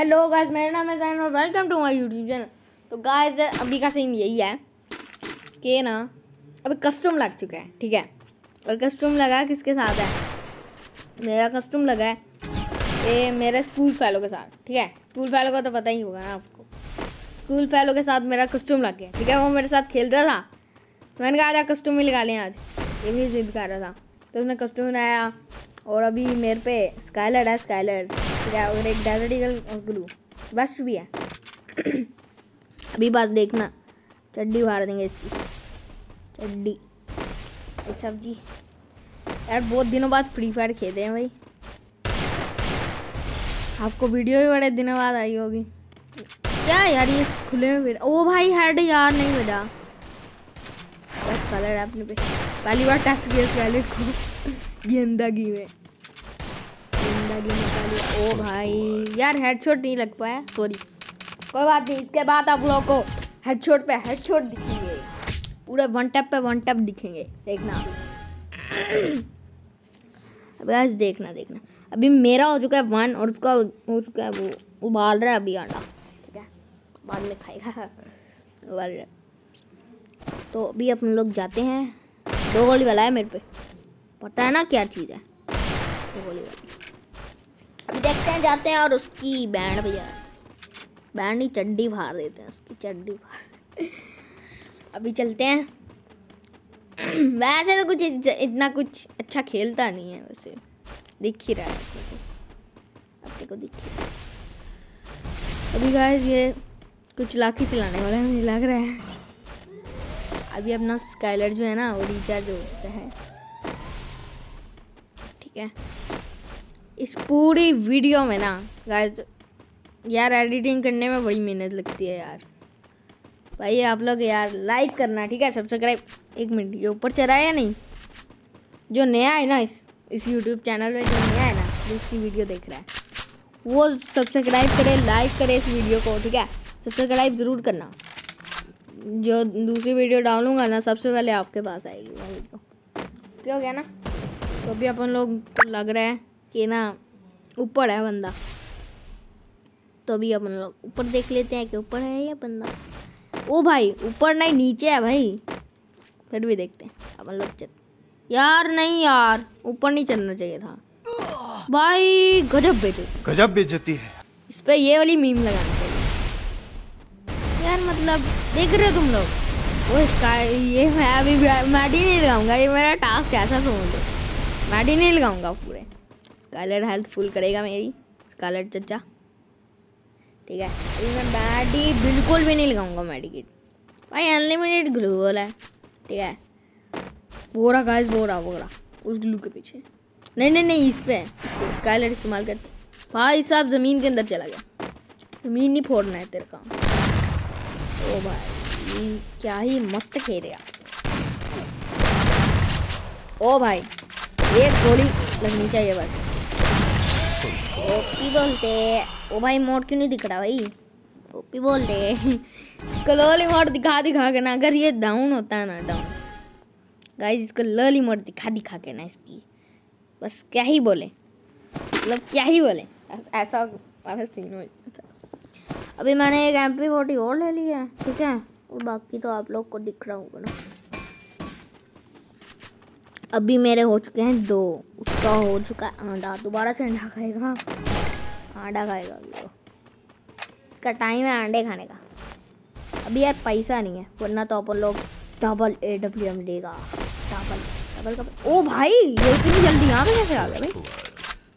Hello guys मेरा नाम है जैन और welcome to my YouTube channel तो गाइस अभी का सीन यही है कि ना, अभी कस्टम लग चुका है, ठीक है? और कस्टम लगा किसके साथ है? मेरा कस्टम लगा है ये मेरे स्कूल फैलो के साथ, ठीक है? स्कूल फैलो का तो पता ही होगा ना आपको. स्कूल फैलो के साथ मेरा कस्टम लग गया, ठीक है? वो मेरे साथ खेलता था. मैंने कहा, आजा कस्टम ही लगा लें आज. ये भी जिद कर रहा था। तो उसने कस्टम बनाया। और अभी मेरे पे स्काइलर है स्काइलर और एक डेजर्ट ईगल ग्लू बेस्ट भी है। अभी बात देखना। चड्डी फाड़ देंगे इसकी। चड्डी। ये सब्ज़ी। यार, बहुत दिनों बाद फ्री फायर खेलते हैं भाई। आपको वीडियो भी बड़े दिनों बाद आई होगी। क्या यार, ये खुले में फिर ओ भाई हेड यार, नहीं बजा। बस कलर है अपने पे। पहली बार टेस्ट किया को। ज़िंदगी में। में पहली ओ भाई यार हेडशॉट नहीं लग पाया सॉरी कोई बात नहीं इसके बाद आप लोगों को हेडशॉट पे हेडशॉट दिखेंगे। पूरे वन टैप पे वन टैप दिखेंगे देखना। अब आज देखना देखना। अभी मेरा हो चुका है वन और उसका हो चुका है वो उबाल रहा है अभी अंडा ठीक है? बाद में खाएगा। उबाल रहा है। तो अभी अपन लोग जाते हैं। दो गोली वाला है मेरे पे। पता है ना क्या चीज़ है? दो गोली वाला। अभी देखते हैं, जाते हैं और उसकी बैंड भैया। बैंड नहीं, चड्डी फाड़ देते हैं उसकी, चड्डी फाड़ अभी चलते हैं। वैसे तो कुछ इतना कुछ अच्छा खेलता नहीं है वैसे। दिख ही रहा है अपने को। दिख ही है। अभी गाइस ये कुछ लाखी चलाने वाला है, मुझे लग रहा है। अभी अपना स्काइलर जो है ना, वो रिचार्ज हो चुका है। ठीक है। इस पूरी वीडियो में ना गाइस यार एडिटिंग करने में बड़ी मेहनत लगती है यार। भाई, आप लोग यार लाइक करना, ठीक है? सब्सक्राइब एक मिनट, ये ऊपर है या नहीं? जो नया है ना, इस इस यूट्यूब चैनल में जो नया है ना, जो इसकी वीडियो देख रहा है, वो सब्सक्राइब करे लाइक करे इस वीडियो को, ठीक है? सब्सक्राइब ज़रूर करना। जो दूसरी वीडियो डालूँगा ना, सबसे पहले आपके पास आएगी वो वीडियो क्यों गया ना? तो अभी अपन लोग लग रहा है। कि ना ऊपर है बंदा। तो अभी अपन लोग ऊपर देख लेते हैं कि ऊपर है या बंदा। ओ भाई ऊपर नहीं नीचे है भाई। फिर भी देखते हैं अपन लोग चल। यार नहीं यार ऊपर नहीं चलना चाहिए था। भाई गजब बेचती गजब बेइज्जती है। इस पर ये वाली मीम लगानी चाहिए। यार मतलब देख रहे हो तुम लोग? वो इसका ये मैं अभी मैडी नहीं लगाऊँगा ये मेरा टास्क ऐसा समझ लो। मैडी नहीं लगाऊँगा पूरे। स्कालर हेल्थ फुल करेगा मेरी स्कालर चचा। ठीक है, अभी मैं मैडी बिल्कुल भी नहीं लगाऊँगा मेडिकेट। भाई अनलिमिटेड ग्लू वाला है। ठीक है। बोरा गाइस बोरा बोरा उस ग्लू के पीछे। नहीं नहीं नहीं, इस पे स्काइलर इस्तेमाल करते भाई, साहब, ज़मीन के अंदर चला गया। ज़मीन नहीं फोड़ना है तेरे काम। ओ भाई क्या ही मस्त खेल रहा ओ भाई, एक गोली लगनी चाहिए बस। ओपी बोलते, ओ भाई मोड क्यों नहीं दिख रहा भाई? ओपी बोलते कलोली मोड दिखा दिखा के ना, अगर ये डाउन होता है ना डाउन गाइस इसको लली मोड दिखा दिखा के ना इसकी। बस क्या ही बोले? मतलब क्या ही बोले? ऐसा ऐसा सीन हो अभी मैंने एक एम पी फोर्टी और ले लिया है, ठीक है? और बाकी तो आप लोग को दिख रहा होगा ना। अभी मेरे हो चुके हैं दो। उसका हो चुका है आंडा। दोबारा से अंडा खाएगा आंडा खाएगा अभी इसका टाइम है अंडे खाने का। अभी यार पैसा नहीं है, वरना तो अपन लोग डबल ए डब्ल्यू एम लेगा। डबल डबल डबल ओ भाई, ये इतनी जल्दी यहाँ पे कैसे आ गया भाई?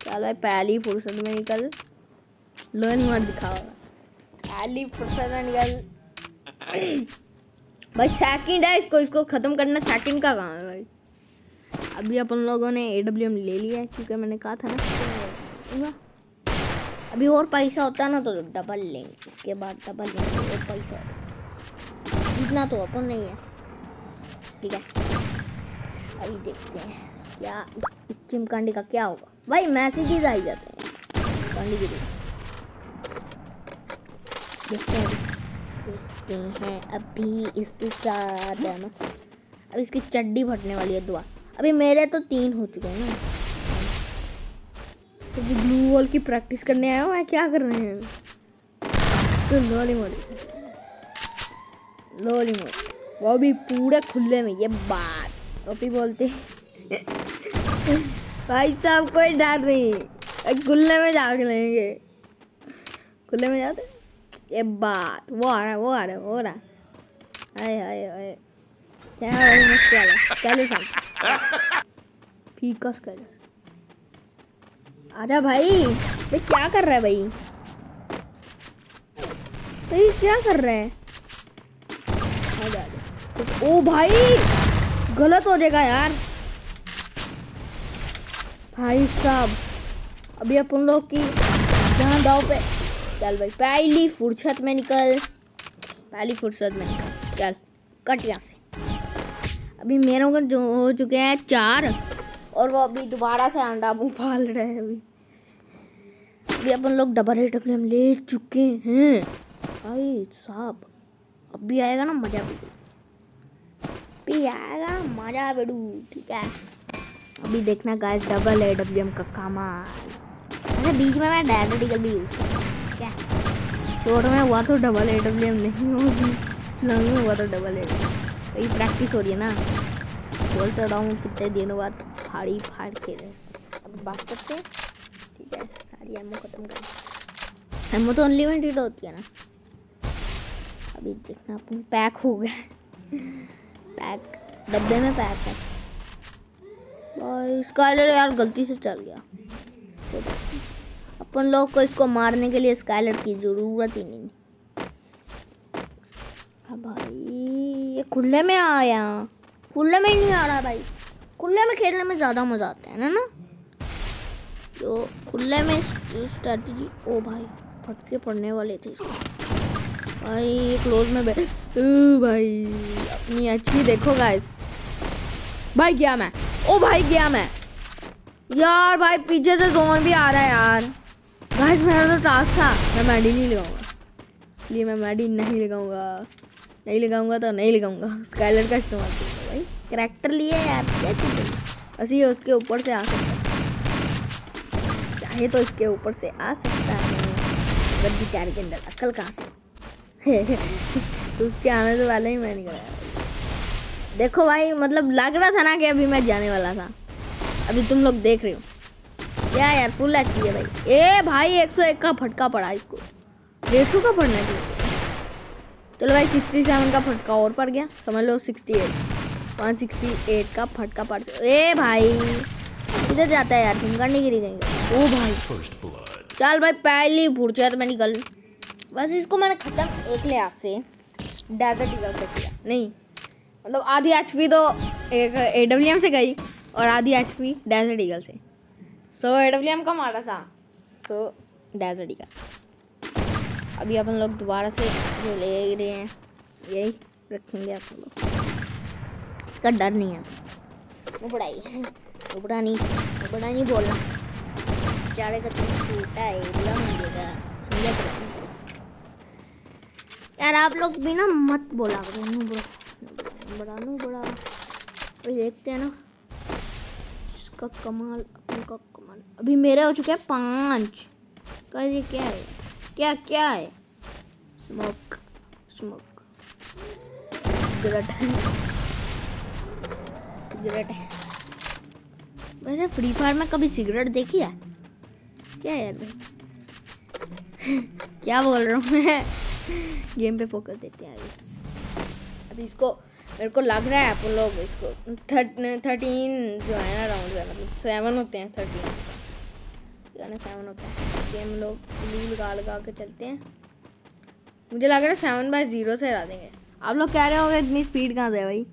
चल भाई, पहली फुर्सत में निकल। लर्निंग वर्ड दिखा होगा पहली फुर्सत में निकल। भाई सेकंड है इसको इसको ख़त्म करना सेकंड का काम है भाई। अभी अपन लोगों ने ए डब्ल्यू एम ले लिया है, क्योंकि मैंने कहा था ना अभी और पैसा होता ना तो डबल लेंगे। इसके बाद डबल लेंगे और पैसा इतना तो अपन नहीं है। ठीक है। अभी देखते हैं क्या इस चिमकांडी का क्या होगा। भाई मैसेजेस आ जाते हैं कांडी के लिए देखते हैं। देखते हैं। अभी इसका अब इसकी चड्डी फटने वाली है दुआ। अभी मेरे तो तीन हो चुके हैं ना। तो ब्लू वॉल की प्रैक्टिस करने आया हो, मैं क्या कर रहे हैं? तो लोली मोली लोली मोली वो भी पूरे खुले में, ये बात। वो भी बोलते भाई साहब, कोई डर नहीं। खुले में जाग लेंगे। खुले में जाते ये बात, वो आ रहा है, वो आ रहा है, वो आ रहा है। हाय हाय हाय क्या भाई मस्त वाला स्केलेटन फीका स्केलेटन आजा भाई। भाई, क्या कर रहा है भाई? भाई, क्या कर रहा है? ओ भाई, गलत हो जाएगा यार। भाई साहब, अभी अपन लोग की जहाँ दाव पे चल भाई, पहली फुर्सत में निकल। पहली फुर्सत में निकल। चल, कट यहाँ से। अभी मेरे को जो हो चुके हैं चार, और वो अभी दोबारा से अंडा मुँह पाल रहे हैं अभी। अभी अपन लोग डबल एट डब्ल्यू हम ले चुके हैं। भाई साहब अभी आएगा ना मज़ा भी। भी आएगा मज़ा बेडू ठीक है। अभी देखना guys double A W M का कमाल। अच्छा बीच में मैं डायरेक्टिकल भी यूज़ है। शोर में हुआ तो डबल ए डब्ल्यू एम नहीं होगी। लंग में हुआ तो डबल ए तो ये प्रैक्टिस हो रही है ना। बोलते रहा हूँ कितने दिनों बाद फाड़ी फाड़ के रहे। अब बात करते हैं। ठीक है, सारी एमओ ख़त्म कर एमओ तो अनलिमिटेड होती है ना। अभी देखना अपन पैक हो गए पैक डब्बे में पैक है। और स्काइलर यार गलती से चल गया। तो अपन लोग को इसको मारने के लिए स्काइलर की ज़रूरत ही नहीं। भाई ये खुले में आया खुले में ही नहीं आ रहा भाई। खुले में खेलने में ज़्यादा मज़ा आता है ना ना? जो खुले में स्ट्रेटजी ओ भाई, फटके पड़ने वाले थे भाई क्लोज में बैठ भाई, अपनी अच्छी देखो गाइस भाई, गया मैं। ओ भाई, गया मैं। यार भाई, पीछे से जोन भी आ रहा है यार। गाइस मेरा तो टास्क था। मैं मैडी नहीं लगाऊँगा। इसलिए मैं मैडी नहीं लगाऊँगा। नहीं लगाऊँगा तो नहीं लगाऊँगा। स्काइलर का इस्तेमाल करूँगा भाई। करेक्टर लिए यार, क्या चीज़ ऐसे ही उसके ऊपर से आ सकता है। चाहे तो इसके ऊपर से आ सकता है। बट बेचारे के अंदर अक्ल कहाँ से? तो उसके आने से पहले ही मैं नहीं कराया देखो भाई मतलब लग रहा था ना कि अभी मैं जाने वाला था। अभी तुम लोग देख रहे हो। क्या यार फुल एच है भाई। ए भाई 101 का फटका पड़ा इसको। डेढ़ सौ का पड़ना चाहिए। चलो भाई 67 का फटका और पड़ गया। समझ लो 68 168 का फटका पड़ ए भाई किधर जाता है यार? फिंगर नहीं गिरी गई ओ भाई। चल भाई पहली फुर्सत में निकल बस इसको मैंने खत्म एक लिहाज से डेजर्ट ईगल से किया नहीं मतलब आधी एच तो एक ए डब्ल्यू एम से गई और आधी एच पी डेजर्ट ईगल से। सो ए डब्ल्यू एम का मारा था। सो डेजर्ट ईगल अभी अपन लोग दोबारा से जो ले रहे हैं, यही रखेंगे अपन लोग। इसका डर नहीं है। वो बड़ा नहीं बड़ा नहीं बोलना। बेचारे का तुम छोटा है बुरा मिलेगा समझा करो यार, आप लोग भी ना मत बोला करो नू बड़ा बड़ा नू बड़ा अभी देखते हैं ना। इसका कमाल अपन का कमाल। अभी मेरे हो चुके हैं पाँच। कर ये क्या है? क्या क्या है? स्मोक स्मोक सिगरेट सिगरेट वैसे फ्री फायर में कभी सिगरेट देखी है? क्या यार भाई? क्या बोल रहा हूँ मैं? गेम पे फोकस देते हैं अभी अभी इसको, मेरे को लग रहा है आप लोग इसको थर्टीन जो है ना राउंड मतलब सेवन होते हैं थर्टीन जो है ना सेवन होता है गेम लोग ब्लू लगा लगा के चलते हैं। मुझे लग रहा है सेवन बाय ज़ीरो से हरा देंगे। आप लोग कह रहे होगे इतनी स्पीड कहाँ से भाई?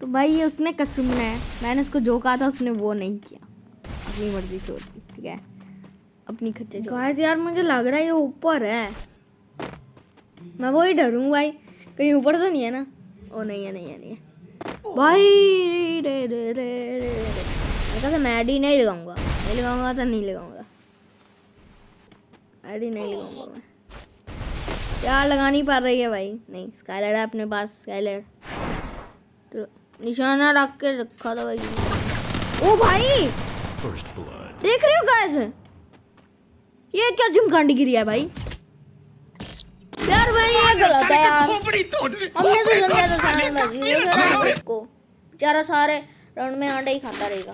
तो भाई ये उसने कसम बनाया मैंने उसको जो कहा था उसने वो नहीं किया। अपनी मर्ज़ी छोड़ दी ठीक है? अपनी खच्चे गाइस यार मुझे लग रहा है ये ऊपर है। मैं वही डरूँ भाई। कहीं ऊपर तो नहीं है ना? ओ नहीं है नहीं है नहीं है। भाई रे रे रे रे रे। कहा मैडी नहीं लगाऊँगा। नहीं लगाऊँगा तो नहीं लगाऊँगा। मैडी नहीं लगाऊँगा मैं। क्या लगा नहीं पा रही है भाई। नहीं स्काईलाइट है अपने पास स्काईलाइट तो निशाना रख के रखा था भाई। ओ भाई! देख रहे हो गाइस ये क्या जिमकांडी गिरी है भाई? यार भाई ये गलत है यार। हमने तो समझा था इसको। बेचारा सारे राउंड में अंडा ही खाता रहेगा।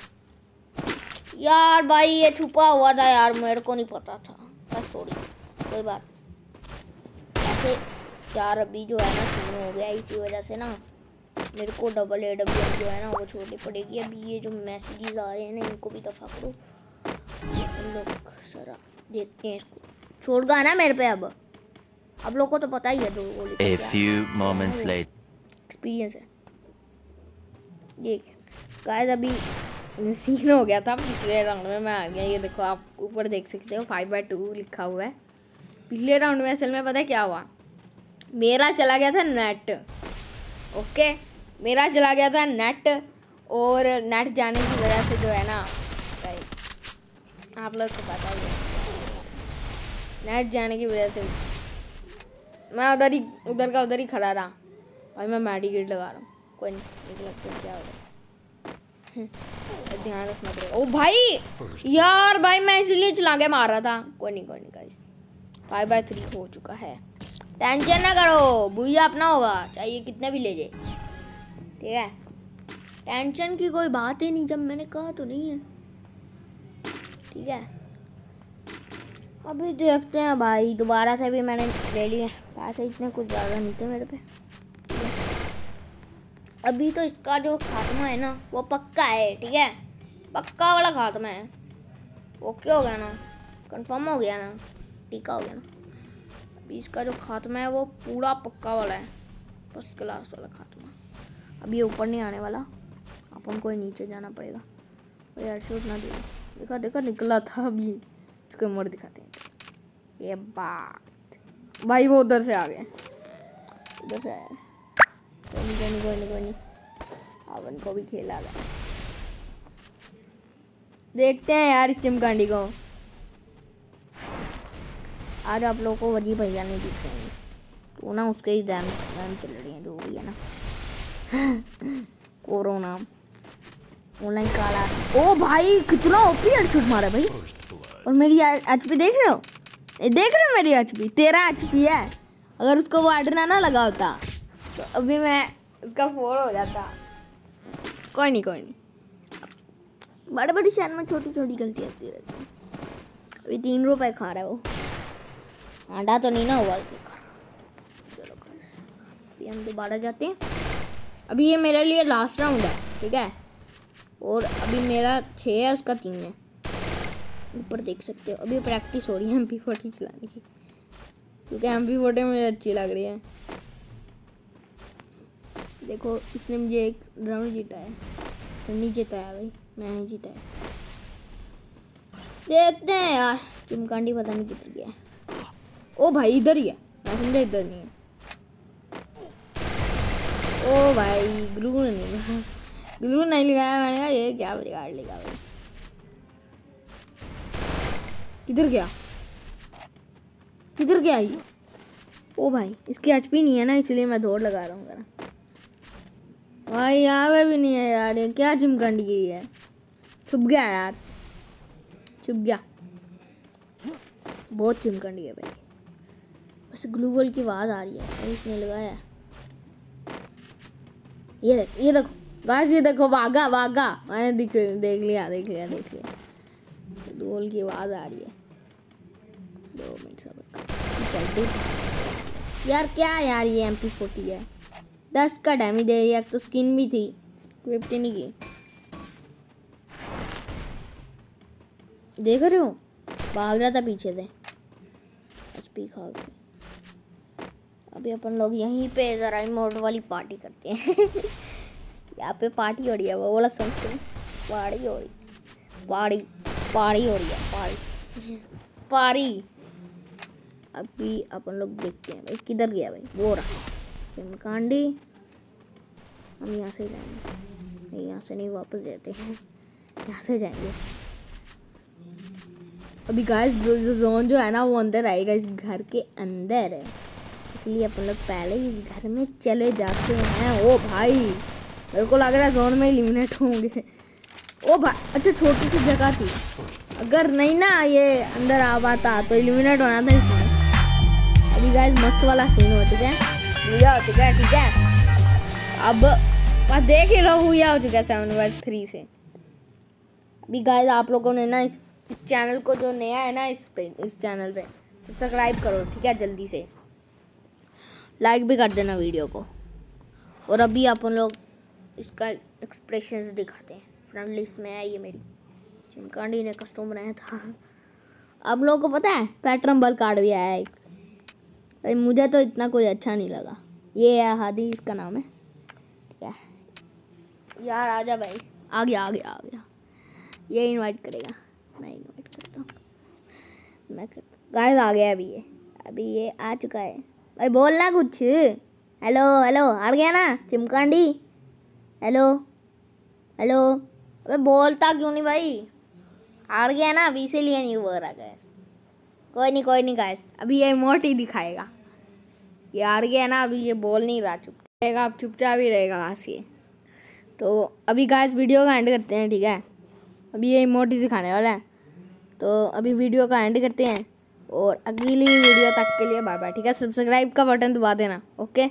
यार भाई ये छुपा हुआ था यार मेरे को नहीं पता था। बस सॉरी कोई बात ऐसे यार अभी जो है ना तीन हो गया इसी वजह से ना मेरे को डबल ए डब्ल्यू जो है ना वो छोड़नी पड़ेगी। अभी ये जो मैसेजेस आ रहे हैं ना इनको भी दफ़ा करो। हम लोग सरा देखते हैं इसको। छोड़ ना मेरे पे अब? आप लोग को तो पता ही है दो गोली A few moments later. Experience है। देख गाइस अभी सीन हो गया था, पिछले राउंड में मैं आ गया, ये देखो आप ऊपर देख सकते हो फाइव बाई टू लिखा हुआ है। पिछले राउंड में असल में पता है क्या हुआ? मेरा चला गया था नेट ओके मेरा चला गया था नेट और नेट जाने की वजह से जो है ना आप लोग को पता ही है। नेट जाने की वजह से, मैं उधर ही, उधर का उधर ही खड़ा रहा भाई मैं मेडिकेट लगा रहा हूँ। कोई नहीं क्या हो रहा है? ध्यान रखना पड़ेगा। ओ भाई! यार भाई मैं इसलिए चला के मार रहा था। कोई नहीं कोई नहीं गाइस फाइव बाई थ्री हो चुका है। टेंशन ना करो। भूया अपना होगा। चाहिए कितने भी ले जाए ठीक है? टेंशन की कोई बात ही नहीं। जब मैंने कहा तो नहीं है। ठीक है? अभी देखते हैं भाई। दोबारा से भी मैंने ले लिए पैसे इतने कुछ ज़्यादा नहीं थे मेरे पे। अभी तो इसका जो खात्मा है ना, वो पक्का है, ठीक है? पक्का वाला खात्मा है। वो ओके हो गया ना? कंफर्म हो गया ना? टीका हो गया ना? अभी इसका जो खात्मा है, वो पूरा पक्का वाला है। फ़र्स्ट क्लास वाला खात्मा। ये ऊपर नहीं आने वाला। अपन को नीचे जाना पड़ेगा। यार शूट ना दिया देखा देखा, निकला था अभी। इसको मर दिखाते हैं। ये बात। भाई, वो उधर से आ गए उधर से आया। कोई नहीं कोई नहीं कोई नहीं कोई नहीं अपन को भी खेला गया देखते हैं यार इस चिमकांडी को। आज आप लोगों को वजी भैया नहीं दिख रहे हैं। तो ना उसके ही रैम रैम चल रही है, जो भी है ना। कोरोना। ऑनलाइन काला। ओ भाई, कितना ओपी हेडशॉट मारा भाई। और मेरी एचपी देख रहे हो? देख रहे हो मेरी एचपी तेरह एचपी है। अगर उसको वो आडना ना लगा होता तो अभी मैं उसका फोर हो जाता। कोई नहीं कोई नहीं। बड़े बड़ी शहर में छोटी छोटी गलती आती रहती है। अभी तीन रुपए खा रहा है वो। आंडा तो नहीं ना हुआ चलो अभी हम दोबारा जाते हैं। अभी ये मेरे लिए लास्ट राउंड है, ठीक है? और अभी मेरा छः है, उसका तीन है। ऊपर देख सकते हो, अभी प्रैक्टिस हो रही है एम पी फोर्टी चलाने की। क्योंकि एम पी फोर्टी मुझे अच्छी लग रही है। देखो, इसने मुझे एक राउंड जीता है। तो नहीं जीता है भाई, मैं ही जीता है। देखते हैं यार चिमकांडी पता नहीं किधर गया ओ भाई, इधर ही है। मैं समझा इधर नहीं है। ओ भाई ग्लू नहीं ग्लू नहीं लगाया मैंने कहा, ये क्या बिगाड़ लेगा भाई। किधर गया? किधर गया ये? ओ भाई, इसकी एच नहीं है ना, इसलिए मैं दौड़ लगा रहा हूँ भाई यहाँ पे भी नहीं है यार, ये क्या चिमकंडी की है? छुप गया यार। छुप गया। बहुत चिमकंडी है भाई। बस ग्लू वॉल की आवाज़ आ रही है इसने लगाया। ये देख, ये देखो। गाइस ये देखो वागा वागा मैंने देख देख लिया देख लिया देख लिया। डोल की आवाज़ आ रही है। दो मिनट, सब यार, क्या यार ये एम पी फोर्टी है? दस का डैमेज दे रही है तो स्किन भी थी नहीं की। देख रहे हो? भाग रहा था पीछे से। एच पी खा के अभी अपन लोग यहीं पे ज़रा इमोट वाली पार्टी करते हैं। यहाँ पे पार्टी हो रही है, वो वाला सुनते हैं पार्टी हो रही। पार्टी पार्टी हो रही है पार्टी पारी अभी अपन लोग देखते हैं भाई, किधर गया भाई? वो रहा। कांडी हम यहाँ से जाएँगे। नहीं यहाँ से नहीं वापस जाते हैं। यहाँ से जाएँगे। अभी गाइस जो, जो जोन जो है ना वो अंदर आएगा इस घर के अंदर है। इसलिए अपन लोग पहले ही घर में चले जाते हैं। ओ भाई मेरे को लग रहा है जोन में इलिमिनेट होंगे। ओ भाई अच्छा छोटी सी जगह थी। अगर नहीं ना ये अंदर आ पाता तो इल्यूमिनेट होना था इसमें। अभी गाइस मस्त वाला सीन हो चुका है? भूया हो चुका है ठीक है अब बस देख ही लो भूया हो चुका है सेवन बाई थ्री से। अभी गाइस आप लोगों ने ना इस इस चैनल को जो नया है ना इस पे, इस चैनल पे सब्सक्राइब करो, ठीक है, जल्दी से। लाइक भी कर देना वीडियो को। और अभी अपन लोग इसका एक्सप्रेशन दिखाते हैं। फ्रेंड लिस्ट में है ये मेरी। चिमकांडी ने कस्टम बनाया था। आप लोगों को पता है पैटर्न बल कार्ड भी आया है एक। भाई मुझे तो इतना कोई अच्छा नहीं लगा। ये है हादी, इसका नाम है। ठीक है। यार, आजा भाई। आ गया आ गया आ गया। ये इनवाइट करेगा। मैं इनवाइट करता हूँ। मैं करता गाइस आ गया अभी ये। अभी ये आ चुका है। भाई बोलना कुछ। हेलो हेलो हार गया ना? चिमकांडी? हेलो हेलो अबे, बोलता क्यों नहीं भाई? हार गया ना, अभी इसीलिए नहीं बोल रहा गैस कोई नहीं कोई नहीं गैस अभी ये इमोट ही दिखाएगा. ये हार गया ना, अभी ये बोल नहीं रहा, चुप रहेगा, अब चुपचाप ही रहेगा घास ये. तो अभी गैस वीडियो का एंड करते हैं, ठीक है? अभी ये इमोट ही दिखाने वाला है. तो अभी वीडियो का एंड करते हैं और अगली वीडियो तक के लिए बाय बाय ठीक है? सब्सक्राइब का बटन दबा देना ओके